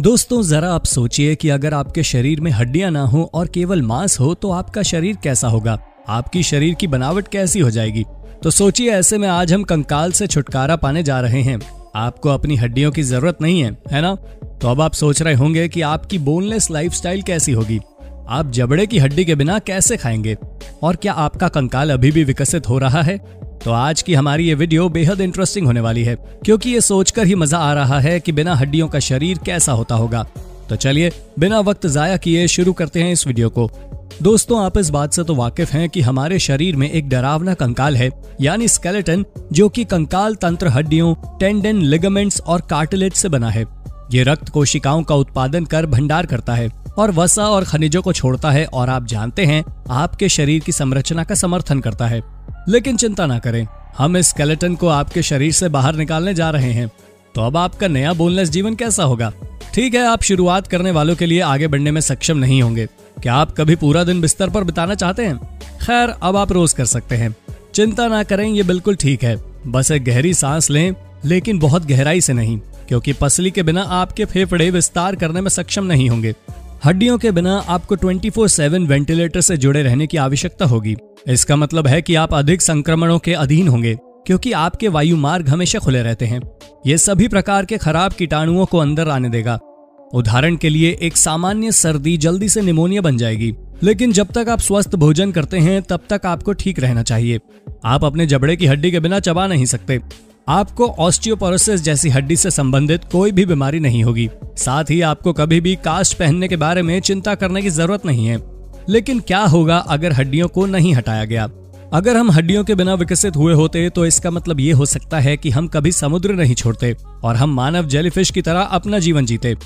दोस्तों, जरा आप सोचिए कि अगर आपके शरीर में हड्डियाँ ना हो और केवल मांस हो तो आपका शरीर कैसा होगा? आपकी शरीर की बनावट कैसी हो जाएगी? तो सोचिए, ऐसे में आज हम कंकाल से छुटकारा पाने जा रहे हैं। आपको अपनी हड्डियों की ज़रूरत नहीं है है ना? तो अब आप सोच रहे होंगे कि आपकी बोनलेस लाइफस्टाइल कैसी होगी? आप जबड़े की हड्डी के बिना कैसे खाएँगे? और क्या आपका कंकाल अभी भी विकसित हो रहा है? तो आज की हमारी ये वीडियो बेहद इंटरेस्टिंग होने वाली है, क्योंकि ये सोचकर ही मज़ा आ रहा है कि बिना हड्डियों का शरीर कैसा होता होगा। तो चलिए, बिना वक्त जाया किए शुरू करते हैं इस वीडियो को। दोस्तों, आप इस बात से तो वाकिफ हैं कि हमारे शरीर में एक डरावना कंकाल है, यानी स्केलेटन जो कि कंकाल तंत्र हड्डियों टेंडन लिगामेंट्स और कार्टिलेज से बना है। ये रक्त कोशिकाओं का उत्पादन कर भंडार करता है। और वसा और खनिजों को छोड़ता है और आप जानते हैं, आपके शरीर की संरचना का समर्थन करता है। लेकिन चिंता ना करें, हम इस स्केलेटन को आपके शरीर से बाहर निकालने जा रहे हैं। तो अब आपका नया बोनलेस जीवन कैसा होगा? ठीक है, आप शुरुआत करने वालों के लिए आगे बढ़ने में सक्षम नहीं होंगे। क्या आप कभी पूरा दिन बिस्तर पर बिताना चाहते हैं? खैर, अब आप रोज कर सकते हैं। चिंता ना करें, ये बिल्कुल ठीक है। बस एक गहरी सांस लें, लेकिन बहुत गहराई से नहीं, क्योंकि पसली के बिना आपके फेफड़े विस्तार करने में सक्षम नहीं होंगे। हड्डियों के बिना आपको 24/7 वेंटिलेटर से जुड़े रहने की आवश्यकता होगी। इसका मतलब है कि आप अधिक संक्रमणों के अधीन होंगे, क्योंकि आपके वायु मार्ग हमेशा खुले रहते हैं। ये सभी प्रकार के खराब कीटाणुओं को अंदर आने देगा। उदाहरण के लिए, एक सामान्य सर्दी जल्दी से निमोनिया बन जाएगी, लेकिन जब तक आप स्वस्थ भोजन करते हैं, तब तक आपको ठीक रहना चाहिए। आप अपने जबड़े की हड्डी के बिना चबा नहीं सकते। आपको ऑस्टियोपोरोसिस जैसी हड्डी से संबंधित कोई भी बीमारी नहीं होगी। साथ ही आपको कभी भी कास्ट पहनने के बारे में चिंता करने की ज़रूरत नहीं है। लेकिन क्या होगा अगर हड्डियों को नहीं हटाया गया? अगर हम हड्डियों के बिना विकसित हुए होते तो इसका मतलब ये हो सकता है कि हम कभी समुद्र नहीं छोड़ते और हम मानव जेलीफिश की तरह अपना जीवन जीते।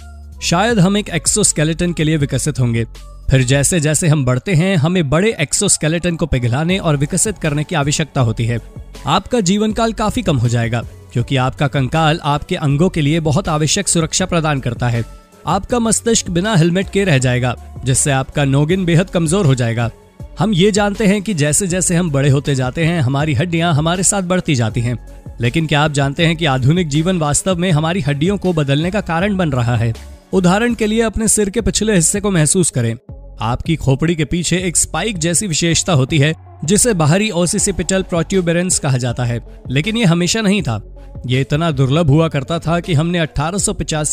शायद हम एक एक्सोस्केलेटन के लिए विकसित होंगे। फिर जैसे जैसे हम बढ़ते हैं, हमें बड़े एक्सोस्केलेटन को पिघलाने और विकसित करने की आवश्यकता होती है। आपका जीवन काल काफ़ी कम हो जाएगा, क्योंकि आपका कंकाल आपके अंगों के लिए बहुत आवश्यक सुरक्षा प्रदान करता है। आपका मस्तिष्क बिना हेलमेट के रह जाएगा, जिससे आपका नोगिन बेहद कमज़ोर हो जाएगा। हम ये जानते हैं कि जैसे जैसे हम बड़े होते जाते हैं, हमारी हड्डियाँ हमारे साथ बढ़ती जाती हैं। लेकिन क्या आप जानते हैं कि आधुनिक जीवन वास्तव में हमारी हड्डियों को बदलने का कारण बन रहा है? उदाहरण के लिए अपने सिर के पिछले हिस्से को महसूस करें। आपकी खोपड़ी के पीछे एक स्पाइक जैसी विशेषता होती है, जिसे बाहरी ओसिसिपिटल प्रोट्यूबेरेंस कहा जाता है। लेकिन ये हमेशा नहीं था। ये इतना दुर्लभ हुआ करता था कि हमने अठारह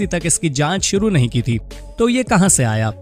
तक इसकी जाँच शुरू नहीं की थी। तो ये कहाँ से आया?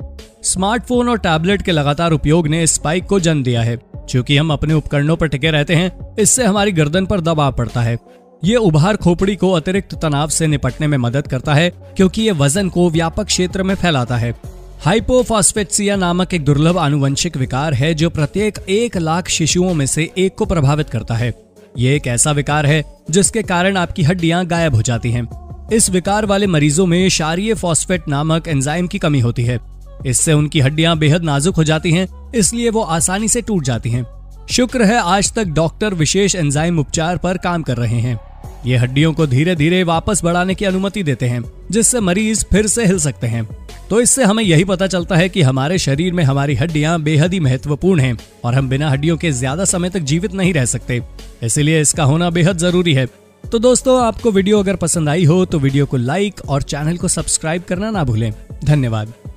स्मार्टफ़ोन और टैबलेट के लगातार उपयोग ने स्पाइक को जन्म दिया है। क्योंकि हम अपने उपकरणों पर टिके रहते हैं, इससे हमारी गर्दन पर दबाव पड़ता है। ये उभार खोपड़ी को अतिरिक्त तनाव से निपटने में मदद करता है, क्योंकि ये वज़न को व्यापक क्षेत्र में फैलाता है। हाइपोफॉस्फेटसिया नामक एक दुर्लभ आनुवंशिक विकार है जो प्रत्येक एक लाख शिशुओं में से एक को प्रभावित करता है। ये एक ऐसा विकार है जिसके कारण आपकी हड्डियाँ गायब हो जाती हैं। इस विकार वाले मरीजों में शारीय फॉस्फेट नामक एंजाइम की कमी होती है। इससे उनकी हड्डियाँ बेहद नाजुक हो जाती हैं, इसलिए वो आसानी से टूट जाती हैं। शुक्र है आज तक डॉक्टर विशेष एंजाइम उपचार पर काम कर रहे हैं। ये हड्डियों को धीरे धीरे वापस बढ़ाने की अनुमति देते हैं, जिससे मरीज़ फिर से हिल सकते हैं। तो इससे हमें यही पता चलता है कि हमारे शरीर में हमारी हड्डियाँ बेहद ही महत्वपूर्ण हैं और हम बिना हड्डियों के ज़्यादा समय तक जीवित नहीं रह सकते। इसीलिए इसका होना बेहद ज़रूरी है। तो दोस्तों, आपको वीडियो अगर पसंद आई हो तो वीडियो को लाइक और चैनल को सब्सक्राइब करना ना भूलें। धन्यवाद।